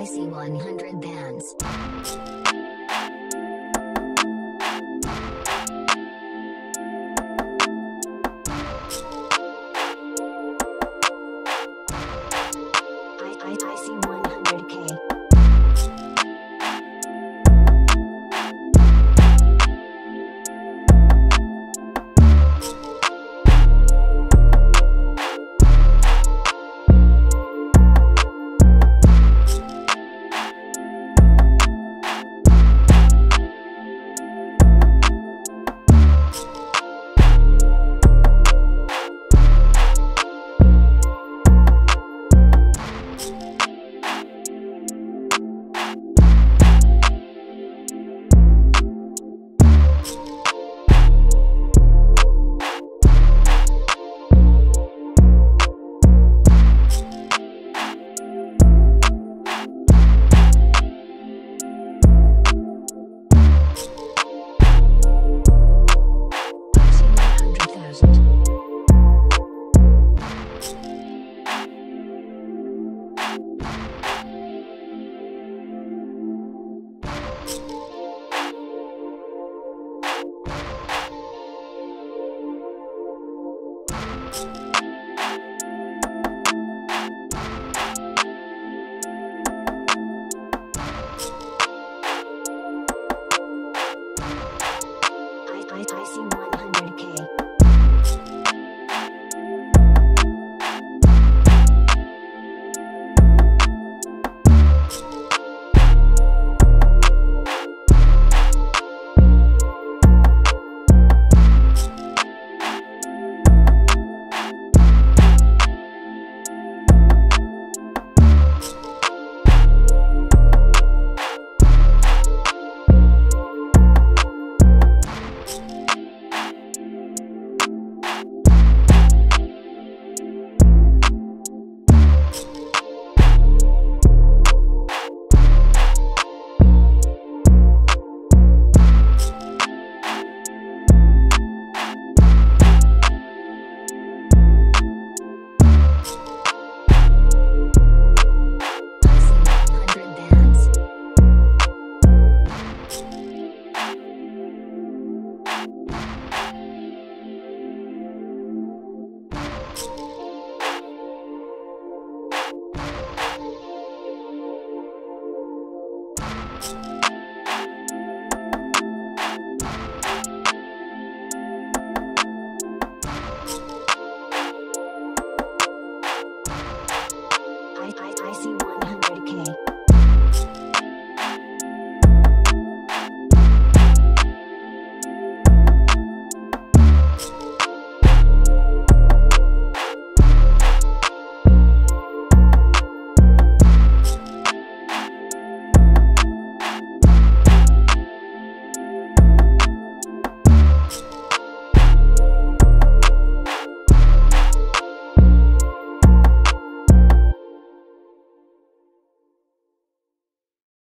IC100 bands. you sexy one. I see